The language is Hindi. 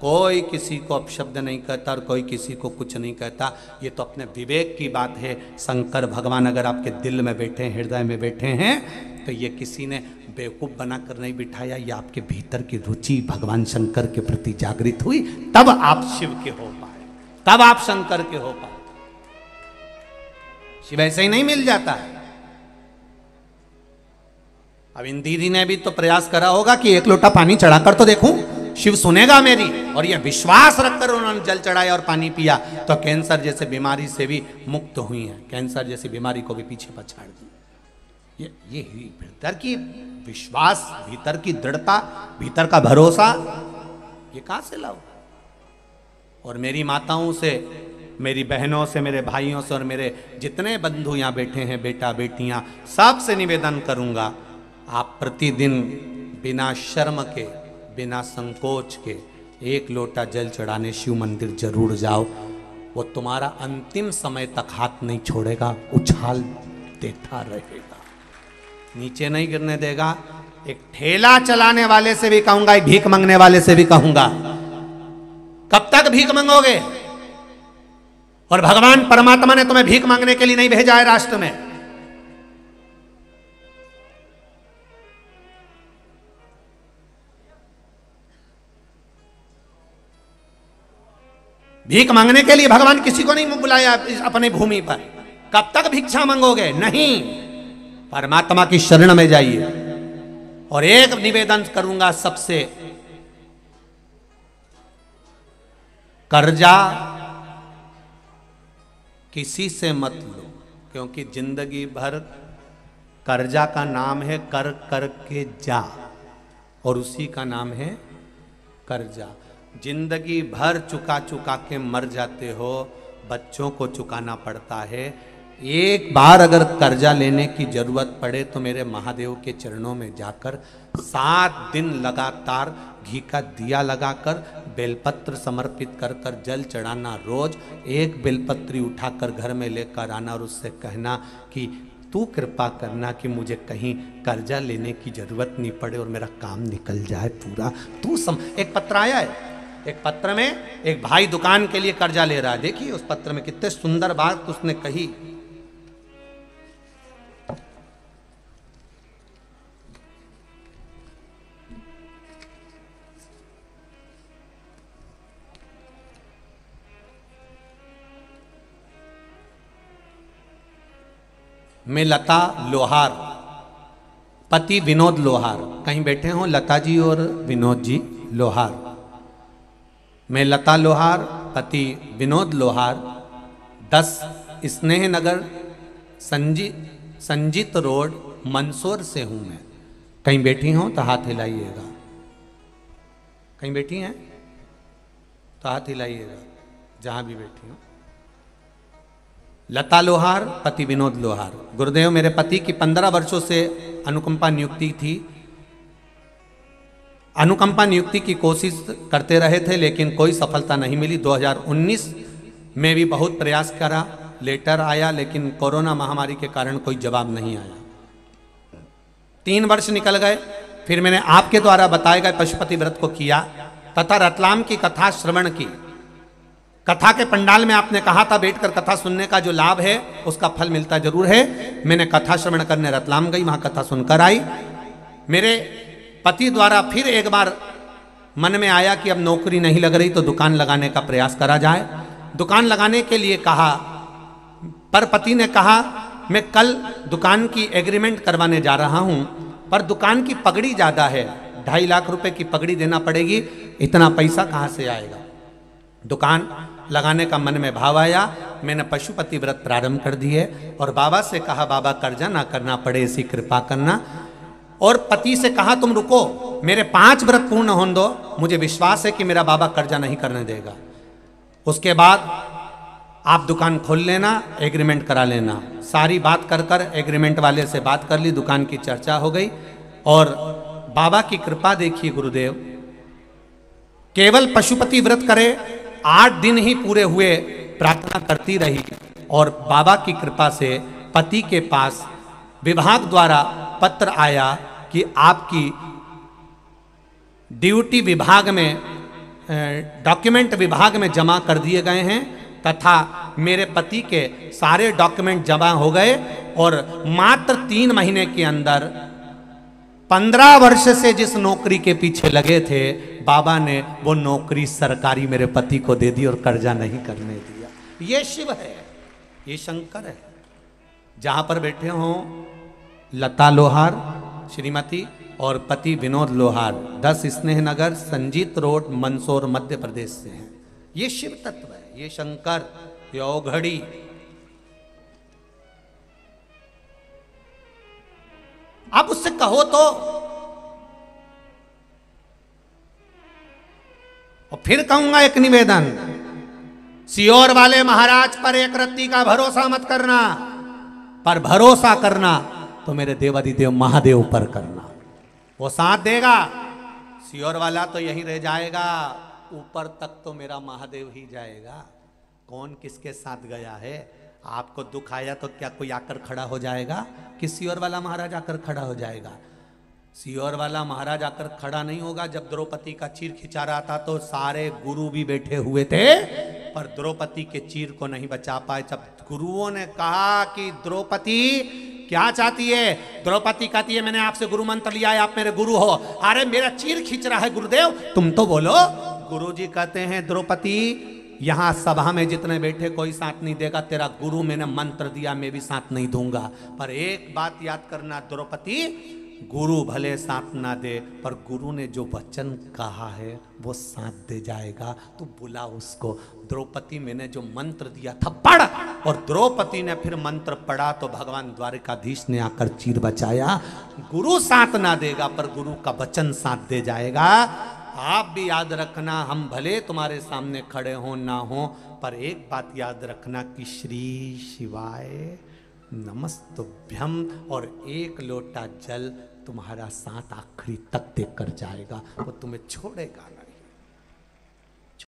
कोई किसी को अपशब्द नहीं कहता और कोई किसी को कुछ नहीं कहता। ये तो अपने विवेक की बात है। शंकर भगवान अगर आपके दिल में बैठे हैं, हृदय में बैठे हैं तो ये किसी ने बेवकूफ़ बनाकर नहीं बिठाया। ये आपके भीतर की रुचि भगवान शंकर के प्रति जागृत हुई, तब आप शिव के हो पाए। तब आप शंकर के हो पाए। शिव ऐसे ही नहीं मिल जाता है। अब इन दीदी ने भी तो प्रयास करा होगा कि एक लोटा पानी चढ़ाकर तो देखूँ। शिव सुनेगा मेरी, और यह विश्वास रखकर उन्होंने जल चढ़ाया और पानी पिया तो कैंसर जैसे बीमारी से भी मुक्त हुई हैं। कैंसर जैसी बीमारी को भी पीछे पछाड़ दी। ये ये भीतर की विश्वास, भीतर की दृढ़ता, भीतर का भरोसा, ये कहाँ से लाओ? और मेरी माताओं से, मेरी बहनों से, मेरे भाइयों से, और मेरे जितने बंधु यहाँ बैठे हैं, बेटा, बेटियाँ, सबसे निवेदन करूँगा, आप प्रतिदिन बिना शर्म के बिना संकोच के एक लोटा जल चढ़ाने शिव मंदिर ज़रूर जाओ। वो तुम्हारा अंतिम समय तक हाथ नहीं छोड़ेगा, उछाल देता रहेगा। नीचे नहीं गिरने देगा, एक ठेला चलाने वाले से भी कहूँगा, एक भीख मांगने वाले से भी कहूँगा। कब तक भीख मांगोगे? और भगवान परमात्मा ने तुम्हें भीख मांगने के लिए नहीं भेजा है राष्ट्र में। भीख मांगने के लिए भगवान किसी को नहीं बुलाया अपने भूमि पर। कब तक भिक्षा मांगोगे? नहीं। परमात्मा की शरण में जाइए। और एक निवेदन करूँगा सबसे। कर्जा किसी से मत लो, क्योंकि ज़िंदगी भर कर्जा का नाम है कर कर के जा, और उसी का नाम है कर्जा। ज़िंदगी भर चुका चुका के मर जाते हो, बच्चों को चुकाना पड़ता है। एक बार अगर कर्जा लेने की ज़रूरत पड़े तो मेरे महादेव के चरणों में जाकर सात दिन लगातार घी का दिया लगाकर, बेलपत्र समर्पित कर कर, जल चढ़ाना रोज, एक बेलपत्री उठाकर घर में लेकर आना और उससे कहना कि तू कृपा करना कि मुझे कहीं कर्जा लेने की ज़रूरत नहीं पड़े और मेरा काम निकल जाए पूरा। तू सम, एक पत्र आया है? एक पत्र में एक भाई दुकान के लिए कर्जा ले रहा है। देखिए उस पत्र में कितने सुंदर बात उसने कही। मैं लता लोहार, पति विनोद लोहार। कहीं बैठे हों? लता जी और विनोद जी लोहार। मैं लता लोहार, पति विनोद लोहार, दस स्नेह नगर, संजी, संजीत रोड, मंदसौर से हूँ मैं। कहीं बैठी हों तो हाथ हिलाइएगा। कहीं बैठी हैं तो हाथ हिलाइएगा, जहाँ भी बैठी हूँ। लता लोहार, पति विनोद लोहार। गुरुदेव, मेरे पति की पंद्रह वर्षों से अनुकंपा नियुक्ति थी। अनुकंपा नियुक्ति की कोशिश करते रहे थे, लेकिन कोई सफलता नहीं मिली। 2019 में भी बहुत प्रयास करा, लेटर आया, लेकिन कोरोना महामारी के कारण कोई जवाब नहीं आया। तीन वर्ष निकल गए, फिर मैंने आपके द्वारा बताए गए पशुपति व्रत को किया, तथा रतलाम की कथा श्रवण की। कथा के पंडाल में आपने कहा था, बैठकर कथा सुनने का जो लाभ है, उसका फल मिलता ज़रूर है। मैंने कथा श्रवण करने रतलाम गई, वहाँ कथा सुनकर आई। मेरे पति द्वारा फिर एक बार मन में आया कि अब नौकरी नहीं लग रही तो दुकान लगाने का प्रयास करा जाए। दुकान लगाने के लिए कहा, पर पति ने कहा, मैं कल दुकान की एग्रीमेंट करवाने जा रहा हूँ, पर दुकान की पगड़ी ज़्यादा है, ढाई लाख रुपए की पगड़ी देना पड़ेगी, इतना पैसा कहाँ से आएगा? दुकान लगाने का मन में भाव आया। मैंने पशुपति व्रत प्रारंभ कर दिए और बाबा से कहा, बाबा, कर्जा ना करना पड़े ऐसी कृपा करना। और पति से कहा, तुम रुको, मेरे पाँच व्रत पूर्ण होने दो। मुझे विश्वास है कि मेरा बाबा कर्जा नहीं करने देगा। उसके बाद आप दुकान खोल लेना एग्रीमेंट करा लेना। सारी बात कर कर एग्रीमेंट वाले से बात कर ली, दुकान की चर्चा हो गई। और बाबा की कृपा देखिए गुरुदेव, केवल पशुपति व्रत करे, आठ दिन ही पूरे हुए, प्रार्थना करती रही। और बाबा की कृपा से पति के पास विभाग द्वारा पत्र आया कि आपकी ड्यूटी विभाग में डॉक्यूमेंट विभाग में जमा कर दिए गए हैं, तथा मेरे पति के सारे डॉक्यूमेंट जमा हो गए, और मात्र तीन महीने के अंदर पंद्रह वर्ष से जिस नौकरी के पीछे लगे थे, बाबा ने वो नौकरी सरकारी मेरे पति को दे दी और कर्जा नहीं करने दिया। ये शिव है, ये शंकर है। जहाँ पर बैठे हों, लता लोहार श्रीमती और पति विनोद लोहार, दस स्नेह नगर संजीत रोड, मंदसौर, मध्य प्रदेश से हैं। ये शिव तत्व है, ये शंकर, ये अब उससे कहो तो। और फिर कहूँगा एक निवेदन, सियोर वाले महाराज पर एक रत्ती का भरोसा मत करना, पर भरोसा करना। तो मेरे देवादिदेव महादेव पर करना। वो साथ देगा। सियोर वाला तो यहीं रह जाएगा। ऊपर तक तो मेरा महादेव ही जाएगा। कौन किसके साथ गया है? आपको दुख आया तो क्या कोई आकर खड़ा हो जाएगा? कि सियोर वाला महाराज आकर खड़ा हो जाएगा? सियोर वाला महाराज आकर खड़ा नहीं होगा। जब द्रौपदी का चीर खिंचा रहा था तो सारे गुरु भी बैठे हुए थे, पर द्रौपदी के चीर को नहीं बचा पाए। जब गुरुओं ने कहा कि, द्रौपदी क्या चाहती है? द्रौपदी कहती है, मैंने आपसे गुरु मंत्र लिया है, आप मेरे गुरु हो। अरे, मेरा चीर खींच रहा है, गुरुदेव। तुम तो बोलो। गुरुजी कहते हैं, द्रौपदी, यहाँ सभा में जितने बैठे, कोई साथ नहीं देगा। तेरा गुरु मैंने मंत्र दिया, मैं भी साथ नहीं दूँगा। पर एक बात याद करना, द्रौपदी, गुरु भले साथ ना दे, पर गुरु ने जो वचन कहा है, वो साथ दे जाएगा। तो बुला उसको। द्रौपदी, मैंने जो मंत्र दिया था, पढ़। और द्रौपदी ने फिर मंत्र पढ़ा तो भगवान द्वारिकाधीश ने आकर चीर बचाया। गुरु साथ ना देगा, पर गुरु का वचन साथ दे जाएगा। आप भी याद रखना, हम भले तुम्हारे सामने खड़े हो ना हो, पर एक बात याद रखना कि श्री शिवाय नमस्तुभ्यम और एक लोटा जल तुम्हारा साथ आखिरी तक देकर जाएगा, वो तुम्हें छोड़ेगा नहीं